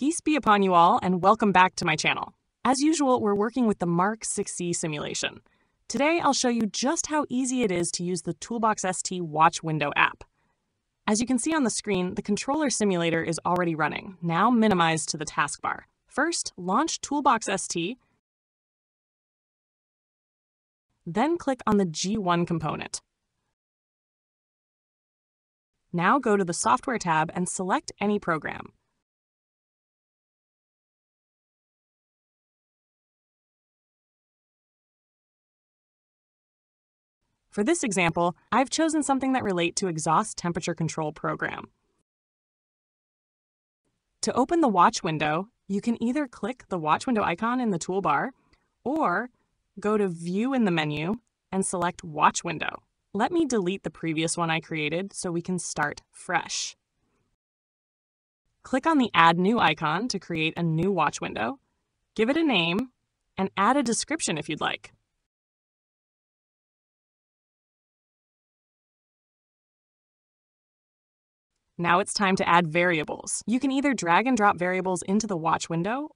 Peace be upon you all, and welcome back to my channel. As usual, we're working with the Mark VIe simulation. Today, I'll show you just how easy it is to use the ToolboxST Watch Window app. As you can see on the screen, the controller simulator is already running, now minimized to the taskbar. First, launch ToolboxST, then click on the G1 component. Now go to the Software tab and select any program. For this example, I've chosen something that relate to exhaust temperature control program. To open the watch window, you can either click the watch window icon in the toolbar or go to View in the menu and select Watch Window. Let me delete the previous one I created so we can start fresh. Click on the Add New icon to create a new watch window, give it a name, and add a description if you'd like. Now it's time to add variables. You can either drag and drop variables into the watch window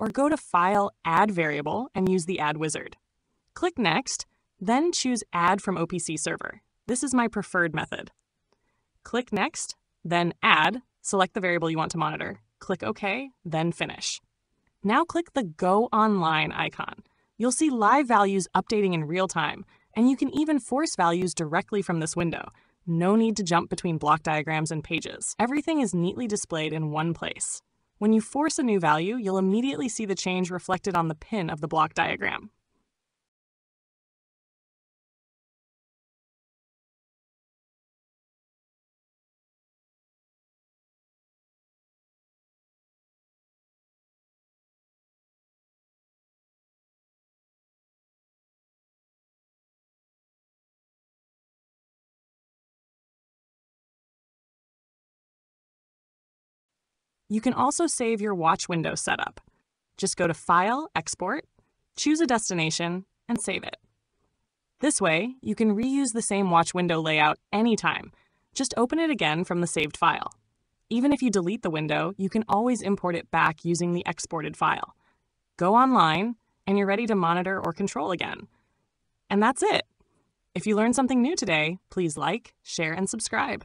or go to File, Add Variable, and use the Add Wizard. Click Next, then choose Add from OPC Server. This is my preferred method. Click Next, then Add, select the variable you want to monitor. Click OK, then Finish. Now click the Go Online icon. You'll see live values updating in real time, and you can even force values directly from this window. No need to jump between block diagrams and pages. Everything is neatly displayed in one place. When you force a new value, you'll immediately see the change reflected on the pin of the block diagram. You can also save your watch window setup. Just go to File, Export, choose a destination, and save it. This way, you can reuse the same watch window layout anytime. Just open it again from the saved file. Even if you delete the window, you can always import it back using the exported file. Go online, and you're ready to monitor or control again. And that's it. If you learned something new today, please like, share, and subscribe.